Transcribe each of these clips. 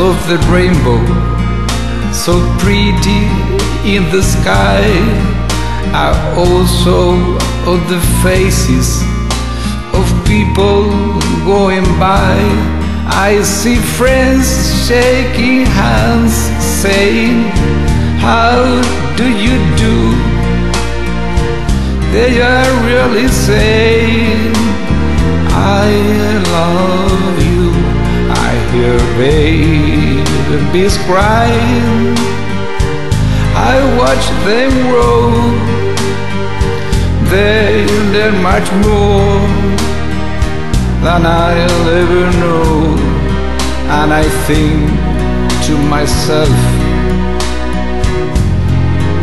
Of the rainbow, so pretty in the sky, are also on the faces of people going by. I see friends shaking hands, saying, How do you do? They are really saying, babies crying. I watch them grow. They learn much more than I'll ever know. And I think to myself,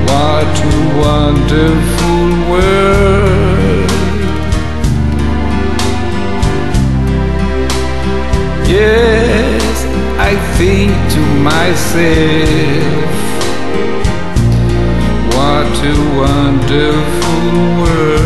what a wonderful world. Myself, what a wonderful world.